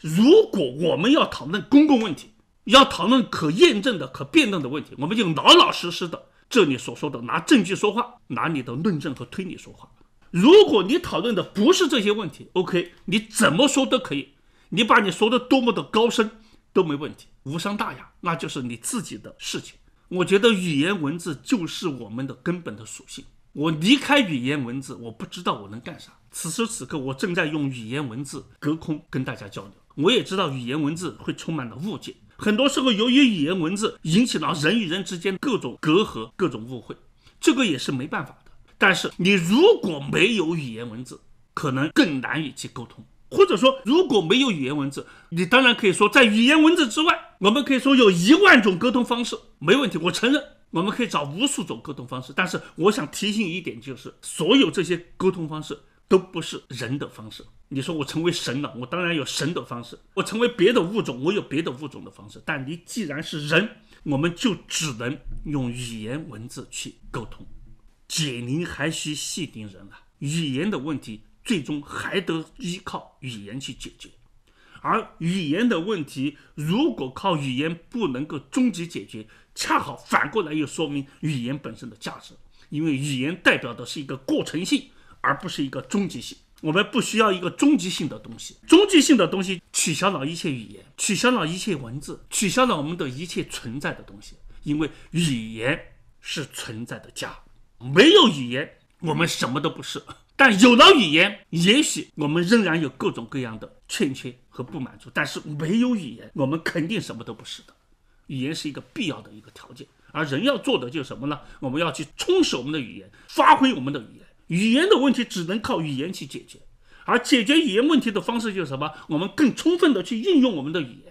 如果我们要讨论公共问题，要讨论可验证的、可辩证的问题，我们就老老实实的这里所说的拿证据说话，拿你的论证和推理说话。如果你讨论的不是这些问题，OK，你怎么说都可以，你把你说的多么的高深都没问题，无伤大雅，那就是你自己的事情。我觉得语言文字就是我们的根本的属性。我离开语言文字，我不知道我能干啥。此时此刻，我正在用语言文字隔空跟大家交流。我也知道语言文字会充满了误解，很多时候由于语言文字引起了人与人之间各种隔阂、各种误会，这个也是没办法的。但是你如果没有语言文字，可能更难以去沟通。或者说，如果没有语言文字，你当然可以说在语言文字之外，我们可以说有一万种沟通方式，没问题，我承认我们可以找无数种沟通方式。但是我想提醒一点，就是所有这些沟通方式都不是人的方式。你说我成为神了，我当然有神的方式；我成为别的物种，我有别的物种的方式。但你既然是人，我们就只能用语言文字去沟通。解铃还需系铃人啊！语言的问题最终还得依靠语言去解决，而语言的问题如果靠语言不能够终极解决，恰好反过来又说明语言本身的价值，因为语言代表的是一个过程性，而不是一个终极性。我们不需要一个终极性的东西，终极性的东西取消了一切语言，取消了一切文字，取消了我们的一切存在的东西，因为语言是存在的家。没有语言，我们什么都不是；但有了语言，也许我们仍然有各种各样的欠缺和不满足。但是没有语言，我们肯定什么都不是的。语言是一个必要的一个条件，而人要做的就是什么呢？我们要去充实我们的语言，发挥我们的语言。语言的问题只能靠语言去解决，而解决语言问题的方式就是什么？我们更充分的去应用我们的语言。